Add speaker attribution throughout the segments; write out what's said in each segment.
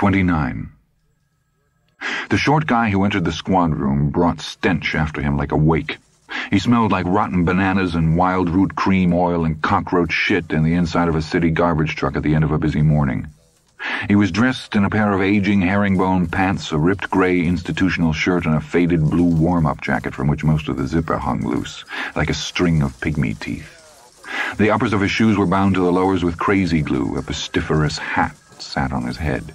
Speaker 1: 29. The short guy who entered the squad room brought stench after him like a wake. He smelled like rotten bananas and wild root cream oil and cockroach shit in the inside of a city garbage truck at the end of a busy morning. He was dressed in a pair of aging herringbone pants, a ripped gray institutional shirt, and a faded blue warm-up jacket from which most of the zipper hung loose, like a string of pygmy teeth. The uppers of his shoes were bound to the lowers with crazy glue. A pestiferous hat sat on his head.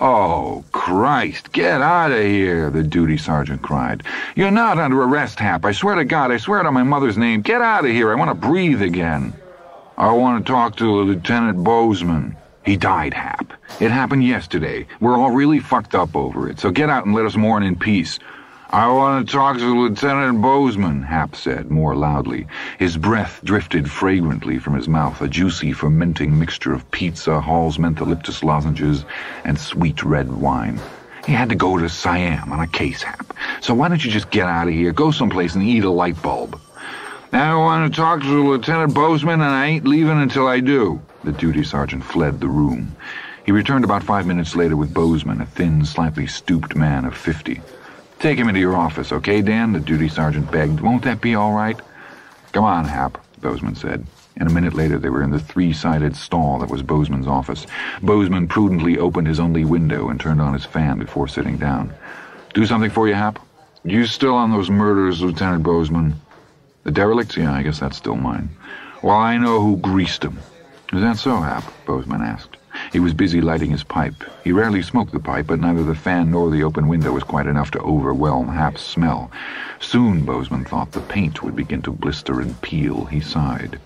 Speaker 1: Oh, Christ, get out of here, the duty sergeant cried. You're not under arrest, Hap. I swear to God, I swear to my mother's name. Get out of here. I want to breathe again. I want to talk to Lieutenant Bozeman. He died, Hap. It happened yesterday. We're all really fucked up over it, so get out and let us mourn in peace. I want to talk to Lieutenant Bozeman, Hap said, more loudly. His breath drifted fragrantly from his mouth, a juicy, fermenting mixture of pizza, Hall's mentholyptus lozenges, and sweet red wine. He had to go to Siam on a case, Hap. So why don't you just get out of here, go someplace and eat a light bulb? I want to talk to Lieutenant Bozeman, and I ain't leaving until I do. The duty sergeant fled the room. He returned about five minutes later with Bozeman, a thin, slightly stooped man of fifty. Take him into your office, okay, Dan? The duty sergeant begged. Won't that be all right? Come on, Hap, Bozeman said. And a minute later they were in the three-sided stall that was Bozeman's office. Bozeman prudently opened his only window and turned on his fan before sitting down. Do something for you, Hap? You still on those murders, Lieutenant Bozeman? The derelicts? Yeah, I guess that's still mine. Well, I know who greased them. Is that so, Hap? Bozeman asked. He was busy lighting his pipe. He rarely smoked the pipe, but neither the fan nor the open window was quite enough to overwhelm Hap's smell. Soon, Bozeman thought, the paint would begin to blister and peel. He sighed.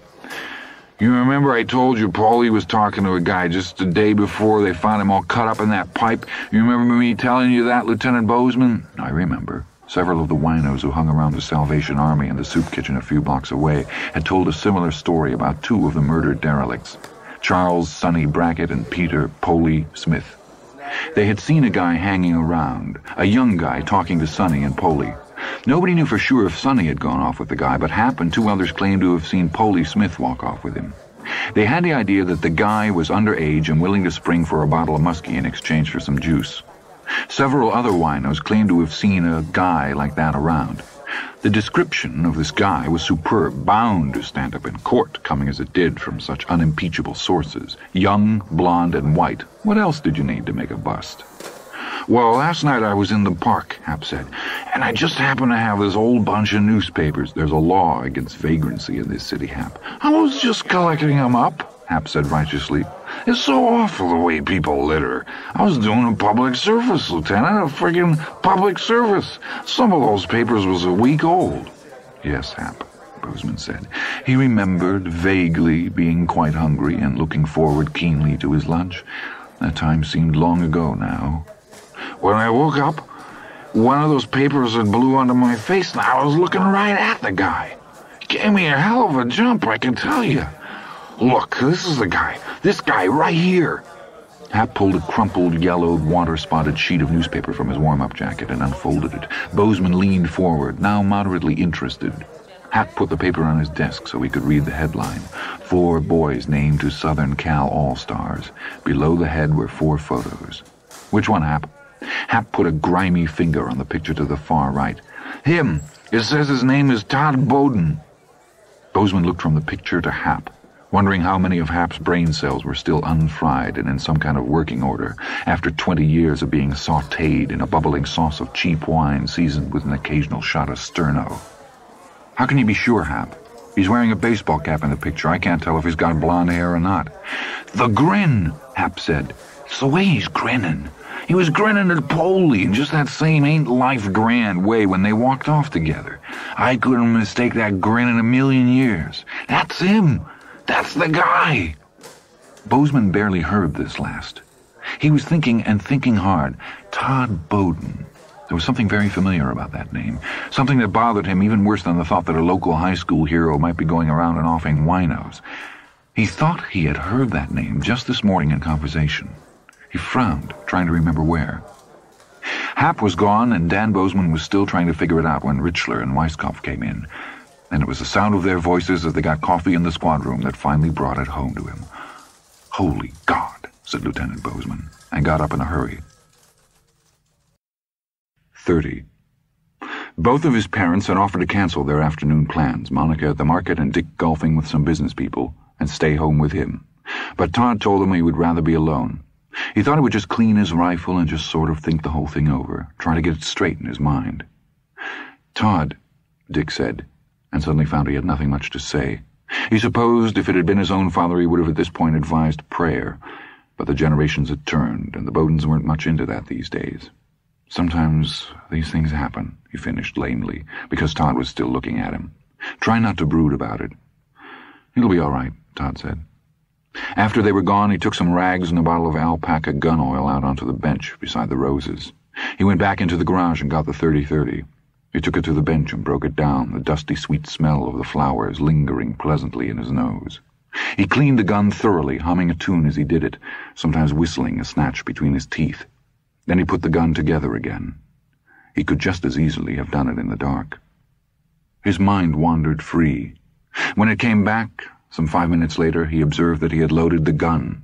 Speaker 1: You remember I told you Paulie was talking to a guy just the day before they found him all cut up in that pipe? You remember me telling you that, Lieutenant Bozeman? I remember. Several of the winos who hung around the Salvation Army in the soup kitchen a few blocks away had told a similar story about two of the murdered derelicts. Charles Sonny Brackett and Peter Poley Smith. They had seen a guy hanging around, a young guy talking to Sonny and Poley. Nobody knew for sure if Sonny had gone off with the guy, but Hap and two others claimed to have seen Poley Smith walk off with him. They had the idea that the guy was underage and willing to spring for a bottle of muskie in exchange for some juice. Several other winos claimed to have seen a guy like that around. The description of this guy was superb, bound to stand up in court, coming as it did from such unimpeachable sources. Young, blond, and white. What else did you need to make a bust? Well, last night I was in the park, Hap said, and I just happened to have this old bunch of newspapers. There's a law against vagrancy in this city, Hap. I was just collecting 'em up. Hap said righteously. It's so awful the way people litter. I was doing a public service, Lieutenant, a friggin' public service. Some of those papers was a week old. Yes, Hap, Bozeman said. He remembered vaguely being quite hungry and looking forward keenly to his lunch. That time seemed long ago now. When I woke up, one of those papers had blew onto my face and I was looking right at the guy. Gave me a hell of a jump, I can tell you. Look, this is the guy. This guy right here. Hap pulled a crumpled, yellowed, water-spotted sheet of newspaper from his warm-up jacket and unfolded it. Bozeman leaned forward, now moderately interested. Hap put the paper on his desk so he could read the headline. Four boys named to Southern Cal All-Stars. Below the head were four photos. Which one, Hap? Hap put a grimy finger on the picture to the far right. Him. It says his name is Todd Bowden. Bozeman looked from the picture to Hap wondering how many of Hap's brain cells were still unfried and in some kind of working order after 20 years of being sautéed in a bubbling sauce of cheap wine seasoned with an occasional shot of sterno. How can you be sure, Hap? He's wearing a baseball cap in the picture. I can't tell if he's got blonde hair or not. The grin, Hap said. It's the way he's grinning. He was grinning at Polly in just that same ain't life grand way when they walked off together. I couldn't mistake that grin in a million years. That's him. That's the guy! Bozeman barely heard this last. He was thinking and thinking hard. Todd Bowden. There was something very familiar about that name. Something that bothered him even worse than the thought that a local high school hero might be going around and offing winos. He thought he had heard that name just this morning in conversation. He frowned, trying to remember where. Hap was gone, and Dan Bozeman was still trying to figure it out when Richler and Weisskopf came in and it was the sound of their voices as they got coffee in the squad room that finally brought it home to him. Holy God, said Lieutenant Bozeman, and got up in a hurry. 30. Both of his parents had offered to cancel their afternoon plans, Monica at the market and Dick golfing with some business people, and stay home with him. But Todd told them he would rather be alone. He thought he would just clean his rifle and just sort of think the whole thing over, try to get it straight in his mind. Todd, Dick said, and suddenly found he had nothing much to say. He supposed if it had been his own father he would have at this point advised prayer, but the generations had turned, and the Bowdens weren't much into that these days. Sometimes these things happen, he finished lamely, because Todd was still looking at him. Try not to brood about it. It'll be all right, Todd said. After they were gone, he took some rags and a bottle of alpaca gun oil out onto the bench beside the roses. He went back into the garage and got the 30-30. He took it to the bench and broke it down, the dusty sweet smell of the flowers lingering pleasantly in his nose. He cleaned the gun thoroughly, humming a tune as he did it, sometimes whistling a snatch between his teeth. Then he put the gun together again. He could just as easily have done it in the dark. His mind wandered free. When it came back, some five minutes later, he observed that he had loaded the gun.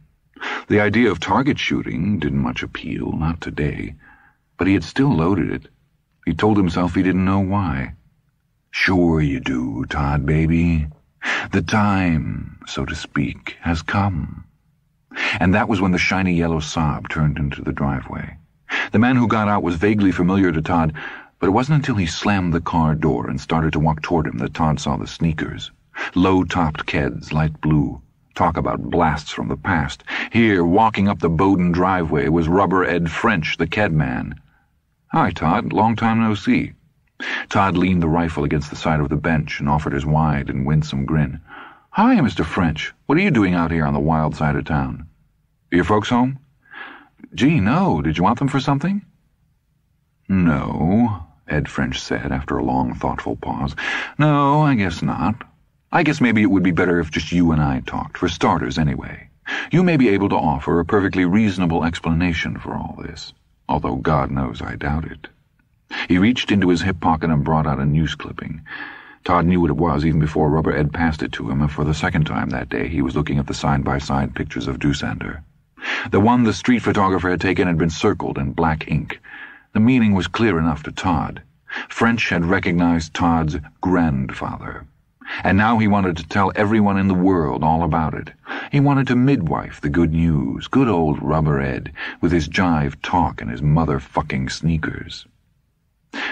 Speaker 1: The idea of target shooting didn't much appeal, not today, but he had still loaded it. He told himself he didn't know why. Sure you do, Todd, baby. The time, so to speak, has come. And that was when the shiny yellow Saab turned into the driveway. The man who got out was vaguely familiar to Todd, but it wasn't until he slammed the car door and started to walk toward him that Todd saw the sneakers. Low-topped Keds, light blue. Talk about blasts from the past. Here, walking up the Bowden driveway, was Rubber Ed French, the Ked man. Hi, Todd. Long time no see. Todd leaned the rifle against the side of the bench and offered his wide and winsome grin. Hi, Mr. French. What are you doing out here on the wild side of town? Your folks home? Gee, no. Did you want them for something? No, Ed French said after a long, thoughtful pause. No, I guess not. I guess maybe it would be better if just you and I talked, for starters anyway. You may be able to offer a perfectly reasonable explanation for all this, although God knows I doubt it. He reached into his hip pocket and brought out a news clipping. Todd knew what it was even before Rubber Ed passed it to him, and for the second time that day he was looking at the side-by-side -side pictures of Dussander. The one the street photographer had taken had been circled in black ink. The meaning was clear enough to Todd. French had recognized Todd's grandfather. And now he wanted to tell everyone in the world all about it. He wanted to midwife the good news, good old Rubber Ed, with his jive talk and his mother-fucking sneakers.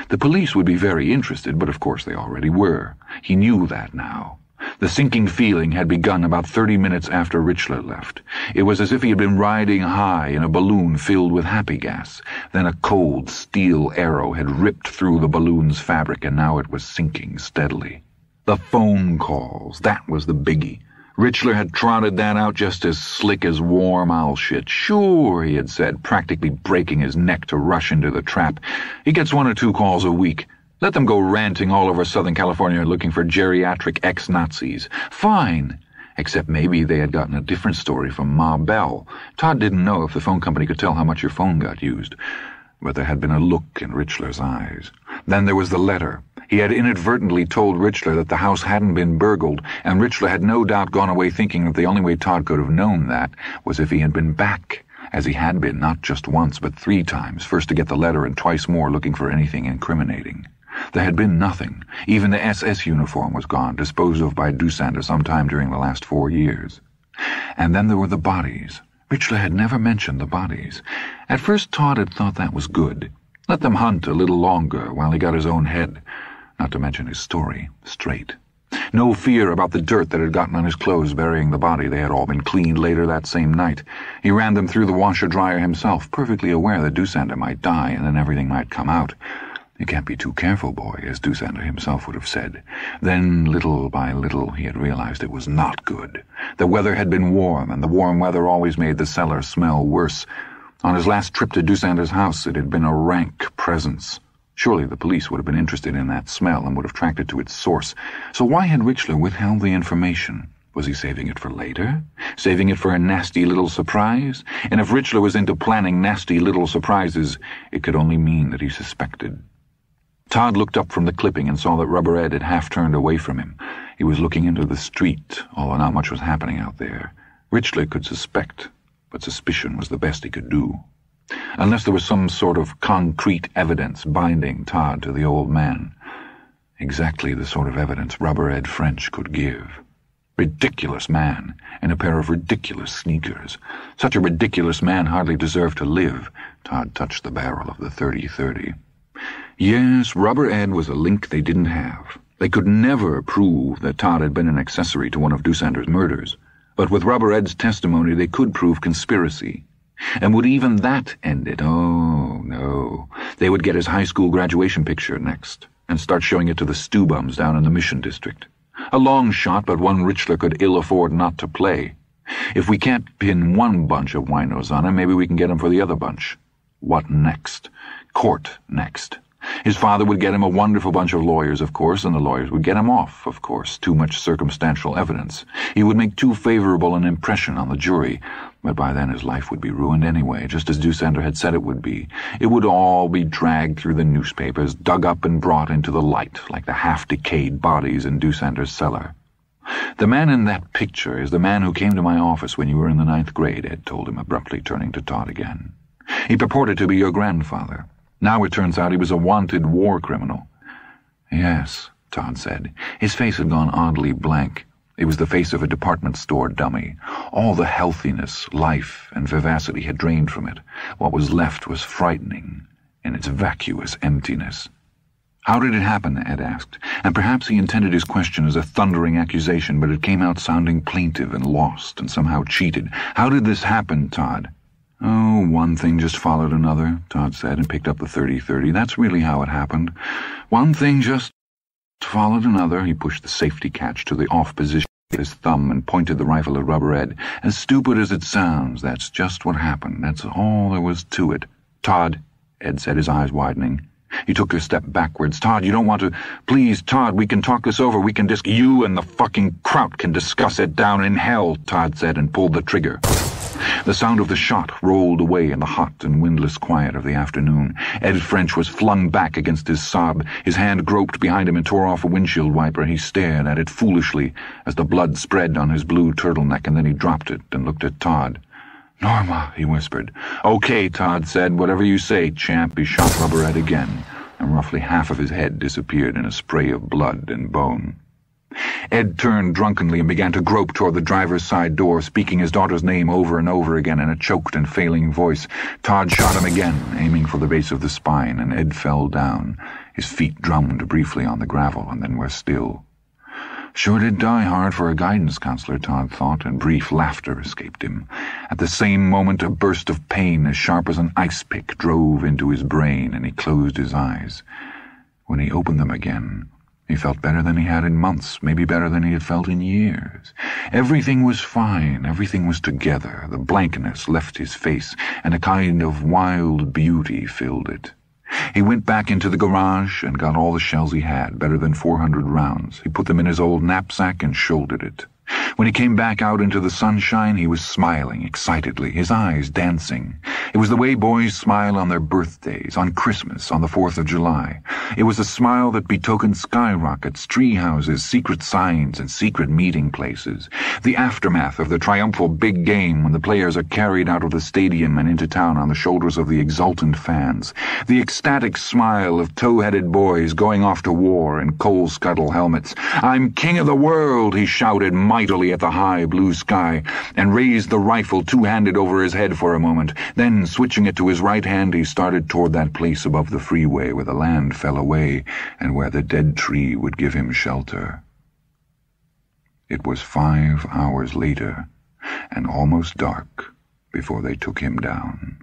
Speaker 1: The police would be very interested, but of course they already were. He knew that now. The sinking feeling had begun about thirty minutes after Richler left. It was as if he had been riding high in a balloon filled with happy gas. Then a cold steel arrow had ripped through the balloon's fabric, and now it was sinking steadily. The phone calls, that was the biggie. Richler had trotted that out just as slick as warm owl shit. Sure, he had said, practically breaking his neck to rush into the trap. He gets one or two calls a week. Let them go ranting all over Southern California looking for geriatric ex-Nazis. Fine. Except maybe they had gotten a different story from Ma Bell. Todd didn't know if the phone company could tell how much your phone got used. But there had been a look in Richler's eyes. Then there was the letter. He had inadvertently told Richler that the house hadn't been burgled, and Richler had no doubt gone away thinking that the only way Todd could have known that was if he had been back, as he had been not just once but three times, first to get the letter and twice more looking for anything incriminating. There had been nothing. Even the SS uniform was gone, disposed of by Dussander sometime during the last four years. And then there were the bodies. Richler had never mentioned the bodies. At first Todd had thought that was good. Let them hunt a little longer while he got his own head, not to mention his story, straight. No fear about the dirt that had gotten on his clothes burying the body. They had all been cleaned later that same night. He ran them through the washer-dryer himself, perfectly aware that Dussander might die and then everything might come out. You can't be too careful, boy, as Dussander himself would have said. Then, little by little, he had realized it was not good. The weather had been warm, and the warm weather always made the cellar smell worse. On his last trip to Dussander's house, it had been a rank presence. Surely the police would have been interested in that smell and would have tracked it to its source. So why had Richler withheld the information? Was he saving it for later? Saving it for a nasty little surprise? And if Richler was into planning nasty little surprises, it could only mean that he suspected. Todd looked up from the clipping and saw that Rubber Ed had half turned away from him. He was looking into the street, although not much was happening out there. Richler could suspect. but suspicion was the best he could do. Unless there was some sort of concrete evidence binding Todd to the old man. Exactly the sort of evidence Rubber Ed French could give. Ridiculous man, in a pair of ridiculous sneakers. Such a ridiculous man hardly deserved to live. Todd touched the barrel of the 30-30. Yes, Rubber Ed was a link they didn't have. They could never prove that Todd had been an accessory to one of Dussander's murders. But with Rubber Ed's testimony, they could prove conspiracy. And would even that end it? Oh, no. They would get his high school graduation picture next, and start showing it to the stew bums down in the Mission District. A long shot, but one Richler could ill afford not to play. If we can't pin one bunch of winos on him, maybe we can get him for the other bunch. What next? Court next. His father would get him a wonderful bunch of lawyers, of course, and the lawyers would get him off, of course. Too much circumstantial evidence. He would make too favorable an impression on the jury. But by then his life would be ruined anyway, just as Dussander had said it would be. It would all be dragged through the newspapers, dug up and brought into the light, like the half-decayed bodies in Dussander's cellar. The man in that picture is the man who came to my office when you were in the ninth grade, Ed told him, abruptly turning to Todd again. He purported to be your grandfather. Now it turns out he was a wanted war criminal. Yes, Todd said. His face had gone oddly blank. It was the face of a department store dummy. All the healthiness, life, and vivacity had drained from it. What was left was frightening in its vacuous emptiness. How did it happen? Ed asked, and perhaps he intended his question as a thundering accusation, but it came out sounding plaintive and lost and somehow cheated. How did this happen, Todd? Oh, one thing just followed another, Todd said, and picked up the 30-30. That's really how it happened. One thing just followed another. He pushed the safety catch to the off position with his thumb and pointed the rifle at Rubber Ed. As stupid as it sounds, that's just what happened. That's all there was to it. Todd, Ed said, his eyes widening. He took a step backwards. Todd, you don't want to... Please, Todd, we can talk this over. We can dis... You and the fucking Kraut can discuss it down in hell, Todd said, and pulled the trigger. The sound of the shot rolled away in the hot and windless quiet of the afternoon. Ed French was flung back against his Saab. His hand groped behind him and tore off a windshield wiper. He stared at it foolishly as the blood spread on his blue turtleneck, and then he dropped it and looked at Todd. Norma, he whispered. Okay, Todd said. Whatever you say, champ. He shot Rubber Ed again, and roughly half of his head disappeared in a spray of blood and bone. Ed turned drunkenly and began to grope toward the driver's side door, speaking his daughter's name over and over again in a choked and failing voice. Todd shot him again, aiming for the base of the spine, and Ed fell down. His feet drummed briefly on the gravel and then were still. Sure did die hard for a guidance counselor, Todd thought, and brief laughter escaped him. At the same moment, a burst of pain as sharp as an ice pick drove into his brain, and he closed his eyes. When he opened them again, he felt better than he had in months, maybe better than he had felt in years. Everything was fine, everything was together. The blankness left his face, and a kind of wild beauty filled it. He went back into the garage and got all the shells he had, better than 400 rounds. He put them in his old knapsack and shouldered it. When he came back out into the sunshine, he was smiling excitedly, his eyes dancing. It was the way boys smile on their birthdays, on Christmas, on the 4th of July. It was a smile that betokened skyrockets, tree houses, secret signs, and secret meeting places. The aftermath of the triumphal big game when the players are carried out of the stadium and into town on the shoulders of the exultant fans. The ecstatic smile of tow-headed boys going off to war in coal scuttle helmets. I'm king of the world, he shouted mightily at the high blue sky, and raised the rifle two-handed over his head for a moment. Then, switching it to his right hand, he started toward that place above the freeway where the land fell away and where the dead tree would give him shelter. It was five hours later, and almost dark, before they took him down.